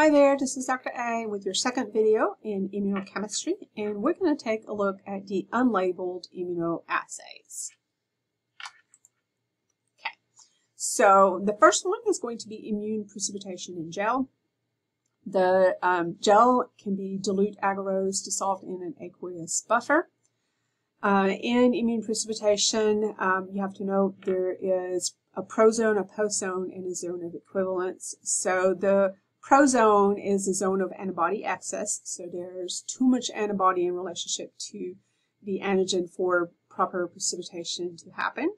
Hi there, this is Dr. A with your second video in immunochemistry, and we're going to take a look at the unlabeled immunoassays. Okay, so the first one is going to be immune precipitation in gel. The um, gel can be dilute agarose dissolved in an aqueous buffer. Uh, in immune precipitation, um, you have to note there is a prozone, a postzone, and a zone of equivalence. So the Prozone is a zone of antibody excess, so there's too much antibody in relationship to the antigen for proper precipitation to happen.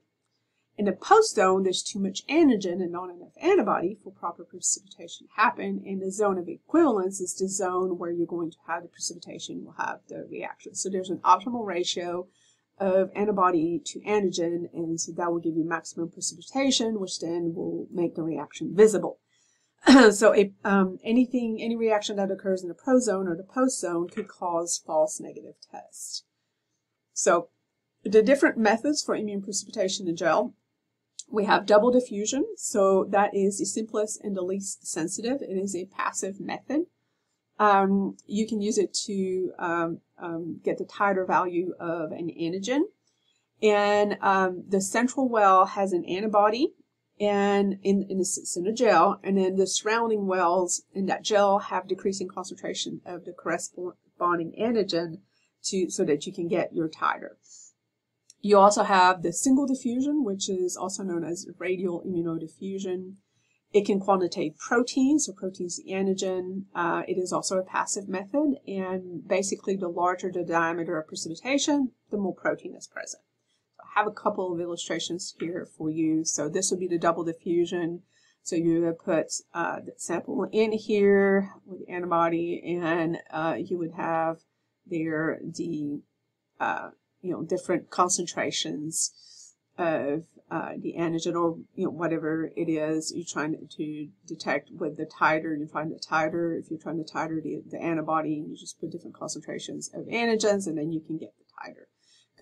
In the postzone, there's too much antigen and not enough antibody for proper precipitation to happen. And the zone of equivalence is the zone where you're going to have the precipitation, you'll have the reaction. So there's an optimal ratio of antibody to antigen, and so that will give you maximum precipitation, which then will make the reaction visible. so a, um, anything, any reaction that occurs in the prozone or the postzone could cause false negative test. So the different methods for immune precipitation in gel, we have double diffusion. So that is the simplest and the least sensitive. It is a passive method. Um, you can use it to um, um, get the titer value of an antigen. And um, the central well has an antibody and in, in, a, in a gel, and then the surrounding wells in that gel have decreasing concentration of the corresponding antigen to so that you can get your titer. You also have the single diffusion, which is also known as radial immunodiffusion. It can quantitate proteins, so proteins the antigen. Uh, it is also a passive method, and basically the larger the diameter of precipitation, the more protein is present have a couple of illustrations here for you. So this would be the double diffusion. So you would put uh, the sample in here with antibody, and uh, you would have there the uh, you know different concentrations of uh, the antigen or you know whatever it is you're trying to detect with the titer. You find the titer. If you're trying to titer the, the antibody, you just put different concentrations of antigens, and then you can get the titer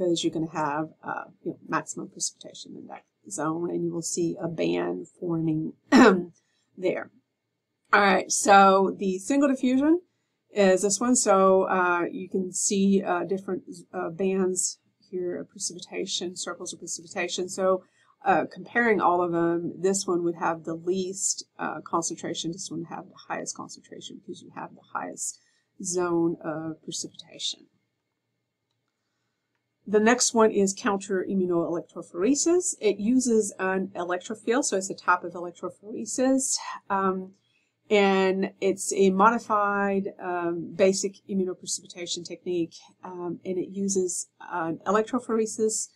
because you're going to have uh, you know, maximum precipitation in that zone and you will see a band forming there. All right, so the single diffusion is this one. So uh, you can see uh, different uh, bands here of precipitation, circles of precipitation. So uh, comparing all of them, this one would have the least concentration. This one would have the highest concentration because you have the highest zone of precipitation. The next one is counter immunoelectrophoresis. It uses an electrophile, so it's a type of electrophoresis. Um, and it's a modified um, basic immunoprecipitation technique, um, and it uses an electrophoresis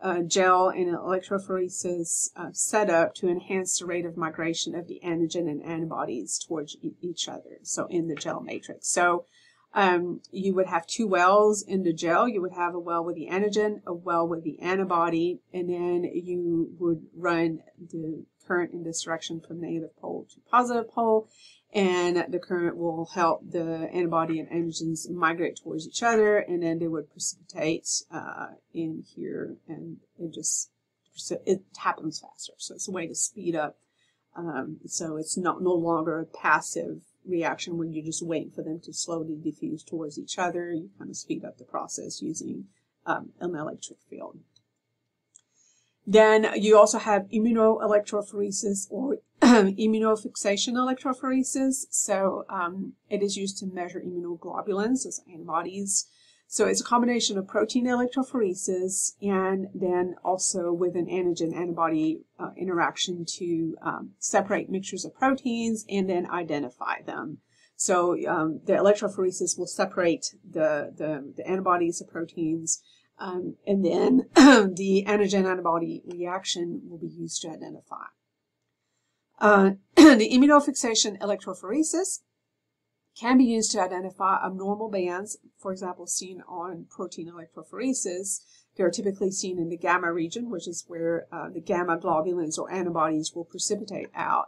uh, gel and an electrophoresis uh, setup to enhance the rate of migration of the antigen and antibodies towards e each other, so in the gel matrix. So um, you would have two wells in the gel. You would have a well with the antigen, a well with the antibody, and then you would run the current in this direction from negative pole to positive pole, and the current will help the antibody and antigens migrate towards each other, and then they would precipitate uh, in here, and it just it happens faster. So it's a way to speed up. Um, so it's not no longer a passive reaction when you're just waiting for them to slowly diffuse towards each other. You kind of speed up the process using um, an electric field. Then you also have immunoelectrophoresis or immunofixation electrophoresis. So um, it is used to measure immunoglobulins as antibodies so it's a combination of protein electrophoresis and then also with an antigen antibody uh, interaction to um, separate mixtures of proteins and then identify them. So um, the electrophoresis will separate the, the, the antibodies, the proteins, um, and then the antigen antibody reaction will be used to identify. Uh, the immunofixation electrophoresis can be used to identify abnormal bands, for example, seen on protein electrophoresis. They're typically seen in the gamma region, which is where uh, the gamma globulins or antibodies will precipitate out.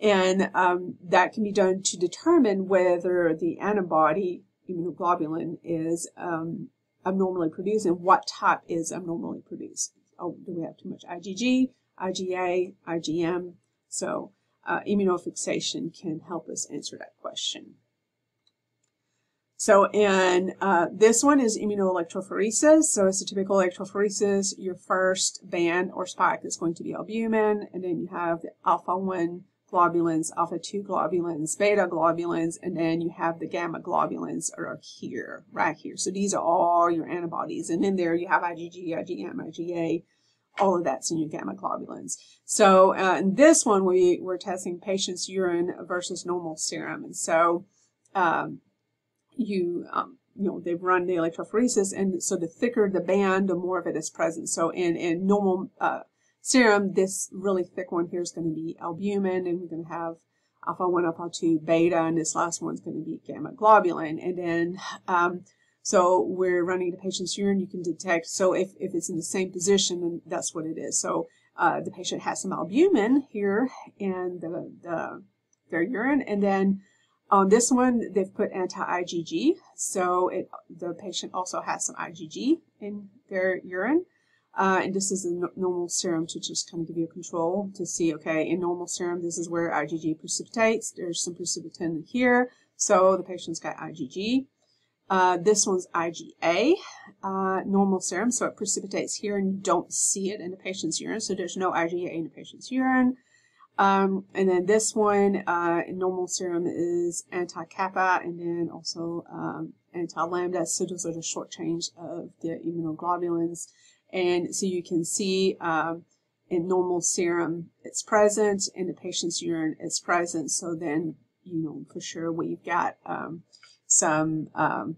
And um, that can be done to determine whether the antibody immunoglobulin is um, abnormally produced and what type is abnormally produced. Oh, do we have too much IgG, IgA, IgM? So uh, immunofixation can help us answer that question. So, and uh, this one is immunoelectrophoresis. So, it's a typical electrophoresis. Your first band or spike is going to be albumin, and then you have the alpha 1 globulins, alpha 2 globulins, beta globulins, and then you have the gamma globulins are here, right here. So, these are all your antibodies. And in there, you have IgG, IgM, IgA, all of that's in your gamma globulins. So, uh, in this one, we, we're testing patients' urine versus normal serum. And so, um, you um, you know they've run the electrophoresis, and so the thicker the band, the more of it is present. So in in normal uh, serum, this really thick one here is going to be albumin, and we're going to have alpha one, alpha two, beta, and this last one's going to be gamma globulin, and then. Um, so we're running the patient's urine. You can detect. So if, if it's in the same position, then that's what it is. So uh, the patient has some albumin here in the, the their urine, and then on this one, they've put anti-IgG, so it, the patient also has some IgG in their urine. Uh, and this is a no normal serum to just kind of give you a control to see, okay, in normal serum, this is where IgG precipitates. There's some precipitin here, so the patient's got IgG. Uh, this one's IgA, uh, normal serum, so it precipitates here and you don't see it in the patient's urine, so there's no IgA in the patient's urine. Um, and then this one, uh, normal serum is anti-kappa and then also um, anti-lambda. So those are the short chains of the immunoglobulins. And so you can see um, in normal serum it's present, in the patient's urine it's present. So then, you know, for sure we've got um, some um,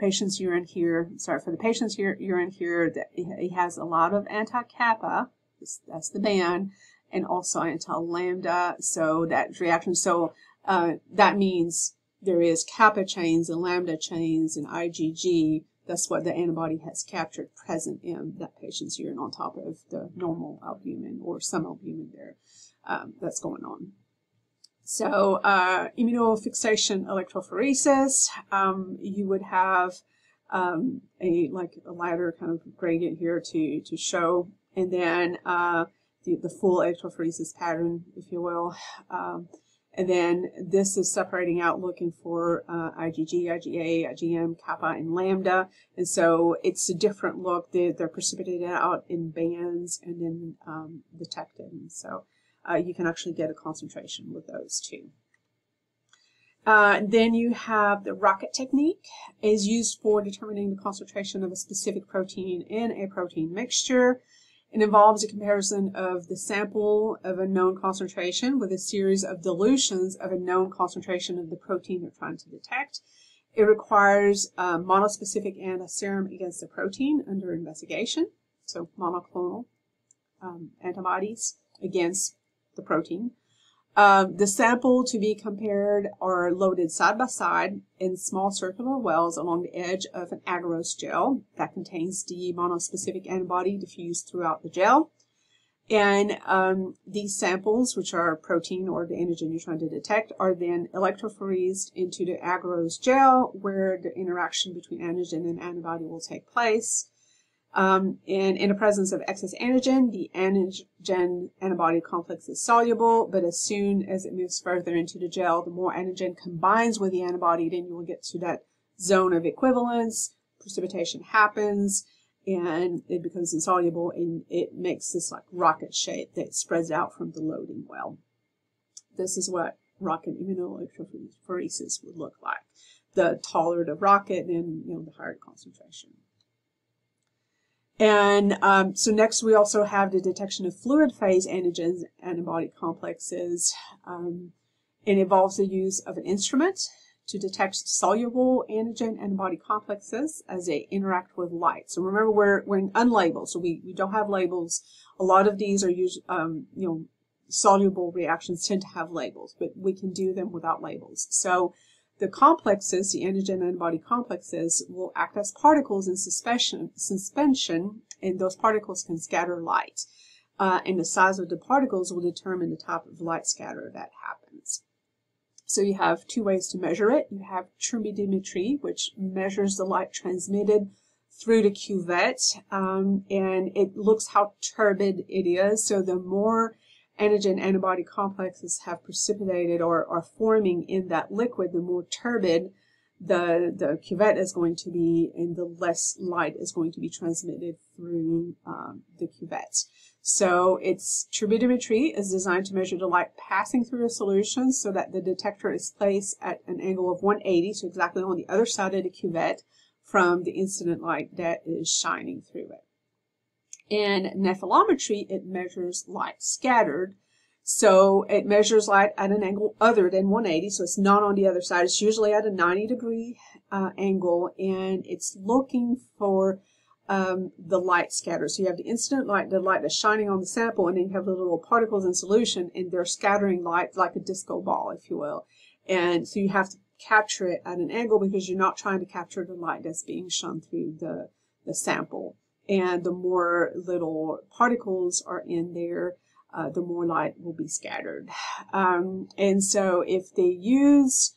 patient's urine here. Sorry, for the patient's urine here, that he has a lot of anti-kappa. That's the band and also anti-lambda. So that reaction, so uh, that means there is kappa chains and lambda chains and IgG. That's what the antibody has captured present in that patient's urine on top of the normal albumin or some albumin there um, that's going on. So uh, immunofixation electrophoresis, um, you would have um, a like a ladder kind of gradient here to to show, and then uh, the, the full electrophoresis pattern, if you will. Um, and then this is separating out looking for uh, IgG, IgA, IgM, kappa, and lambda. And so it's a different look. They're, they're precipitated out in bands and then um, detected. And so uh, you can actually get a concentration with those too. Uh, then you have the rocket technique is used for determining the concentration of a specific protein in a protein mixture. It involves a comparison of the sample of a known concentration with a series of dilutions of a known concentration of the protein you're trying to detect. It requires a monospecific antiserum against the protein under investigation, so monoclonal um, antibodies against the protein. Um, the sample to be compared are loaded side by side in small circular wells along the edge of an agarose gel that contains the monospecific antibody diffused throughout the gel. And um, these samples, which are protein or the antigen you're trying to detect, are then electrophoresed into the agarose gel where the interaction between antigen and antibody will take place. Um, and in the presence of excess antigen, the antigen antibody complex is soluble, but as soon as it moves further into the gel, the more antigen combines with the antibody, then you will get to that zone of equivalence. Precipitation happens and it becomes insoluble and it makes this like rocket shape that spreads out from the loading well. This is what rocket immunoelectrophoresis would look like. The taller the rocket and you know the higher concentration. And um, so next we also have the detection of fluid phase antigens antibody complexes. Um, it involves the use of an instrument to detect soluble antigen antibody complexes as they interact with light. So remember we're, we're unlabeled, so we, we don't have labels. A lot of these are used, um, you know, soluble reactions tend to have labels, but we can do them without labels. So the complexes, the antigen antibody complexes, will act as particles in suspension, suspension and those particles can scatter light. Uh, and the size of the particles will determine the type of light scatter that happens. So you have two ways to measure it. You have turbidimetry, which measures the light transmitted through the cuvette, um, and it looks how turbid it is. So the more antigen antibody complexes have precipitated or are forming in that liquid, the more turbid the, the cuvette is going to be and the less light is going to be transmitted through um, the cuvette. So its turbidimetry is designed to measure the light passing through a solution so that the detector is placed at an angle of 180, so exactly on the other side of the cuvette from the incident light that is shining through it. In nephelometry, it measures light scattered. So it measures light at an angle other than 180, so it's not on the other side. It's usually at a 90 degree uh, angle, and it's looking for um, the light scatter. So you have the incident light, the light that's shining on the sample, and then you have the little particles in solution, and they're scattering light like a disco ball, if you will. And so you have to capture it at an angle because you're not trying to capture the light that's being shone through the, the sample. And the more little particles are in there, uh, the more light will be scattered. Um, and so if they use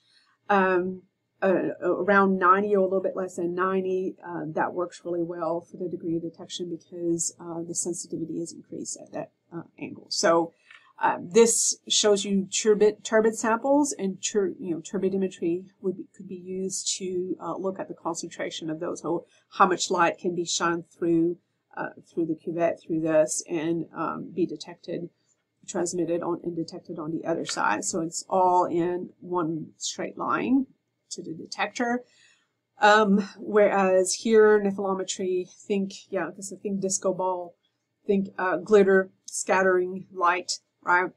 um, uh, around 90 or a little bit less than 90, uh, that works really well for the degree of detection because uh, the sensitivity is increased at that uh, angle. So uh, this shows you turbid, turbid samples and tur, you know turbidimetry would be, could be used to uh, look at the concentration of those, how, how much light can be shone through uh, through the cuvette through this and um, be detected, transmitted on and detected on the other side. So it's all in one straight line to the detector. Um, whereas here, nephelometry, think, yeah, because I think disco ball, think uh, glitter, scattering light, right?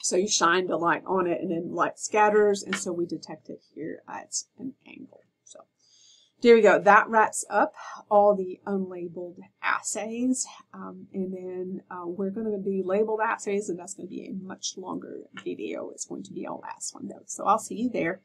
So you shine the light on it and then light scatters and so we detect it here at an angle. So there we go. That wraps up all the unlabeled assays. Um, and then uh, we're going to do labeled assays and that's going to be a much longer video. It's going to be our last one though. So I'll see you there.